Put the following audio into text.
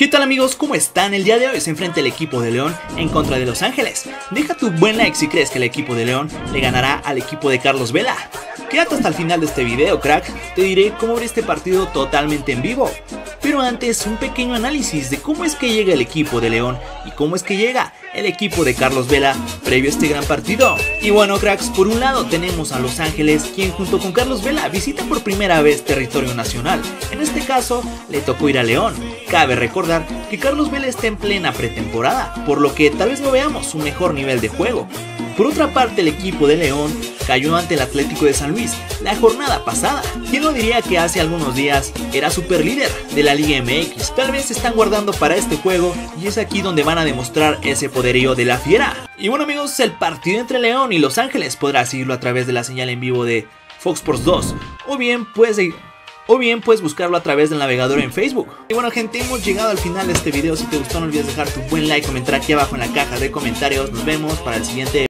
¿Qué tal amigos? ¿Cómo están? El día de hoy se enfrenta el equipo de León en contra de Los Ángeles. Deja tu buen like si crees que el equipo de León le ganará al equipo de Carlos Vela. Quédate hasta el final de este video, crack. Te diré cómo ver este partido totalmente en vivo. Pero antes, un pequeño análisis de cómo es que llega el equipo de León y cómo es que llega el equipo de Carlos Vela previo a este gran partido. Y bueno, cracks, por un lado tenemos a Los Ángeles, quien junto con Carlos Vela visita por primera vez territorio nacional. En este caso, le tocó ir a León. Cabe recordar que Carlos Vela está en plena pretemporada, por lo que tal vez no veamos su mejor nivel de juego. Por otra parte, el equipo de León cayó ante el Atlético de San Luis la jornada pasada. ¿Quién no diría que hace algunos días era super líder de la Liga MX? Tal vez se están guardando para este juego y es aquí donde van a demostrar ese poderío de la fiera. Y bueno amigos, el partido entre León y Los Ángeles podrás seguirlo a través de la señal en vivo de Fox Sports 2 o bien puedes o bien puedes buscarlo a través del navegador en Facebook. Y bueno gente, hemos llegado al final de este video. Si te gustó no olvides dejar tu buen like, comentar aquí abajo en la caja de comentarios. Nos vemos para el siguiente